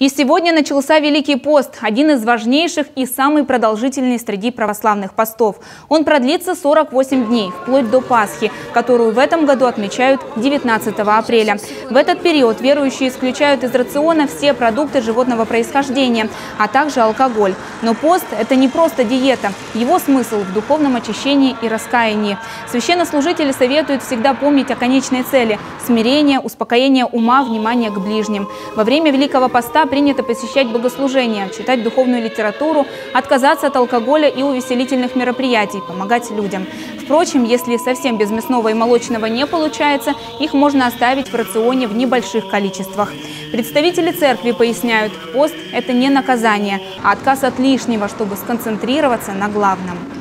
И сегодня начался Великий пост, один из важнейших и самый продолжительный среди православных постов. Он продлится 48 дней, вплоть до Пасхи, которую в этом году отмечают 19 апреля. В этот период верующие исключают из рациона все продукты животного происхождения, а также алкоголь. Но пост – это не просто диета. Его смысл в духовном очищении и раскаянии. Священнослужители советуют всегда помнить о конечной цели – смирение, успокоение ума, внимание к ближним. Во время Великого поста принято посещать богослужения, читать духовную литературу, отказаться от алкоголя и увеселительных мероприятий, помогать людям. Впрочем, если совсем без мясного и молочного не получается, их можно оставить в рационе в небольших количествах. Представители церкви поясняют, пост – это не наказание, а отказ от лишнего, чтобы сконцентрироваться на главном.